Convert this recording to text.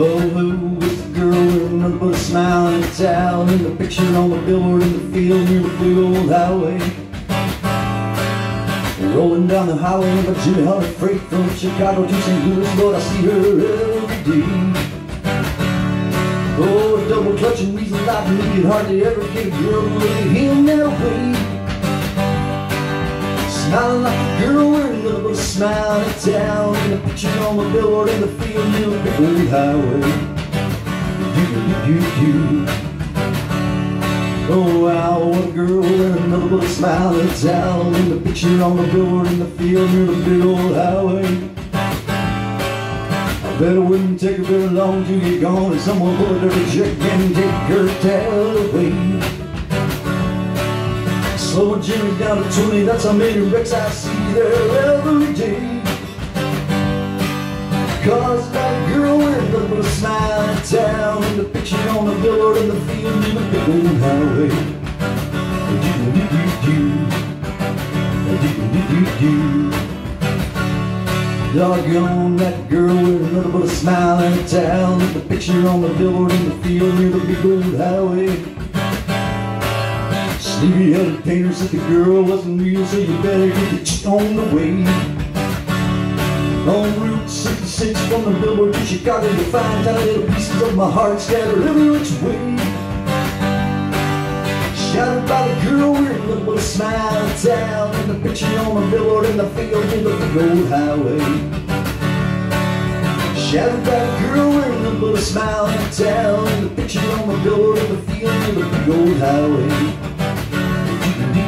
Was the girl with but a smile and a towel And the picture on the billboard in the field near the big old highway Rolling down the highway in a Jimmy Hunter freight from Chicago to St. Louis But I see her every day Oh, double clutching weasel like me could hardly ever get a girl at him that way smile in oh, town. And a picture on the billboard in the field near the old highway. Do, do, do, Oh wow, a girl wearing nothing but a smile in town. And a picture on the billboard in the field near the big old highway. Bet it wouldn't take her very long to get gone. And someone pull a dirty chick and take her tail away Slowing Jimmy down to 20, that's how many wrecks I see there every day. Cause that girl but a smile in town And the picture on the billboard in the field in the big old highway Doggone that girl wearing nothing but a smile in town And the picture on the billboard in the field near the big old highway Sleepy-headed painter said the girl wasn't real, so you better get the chick on the way. On Route 66 from the billboard to Chicago, you find tiny little pieces of my heart scattered every which way. Shouted by the girl wearing a little bit of smile in town, and the picture on the billboard in the field near the big old highway. Shouted by the girl wearing a little of smile in town, and the picture on the billboard in the field near the big old highway